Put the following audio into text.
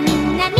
みんなみ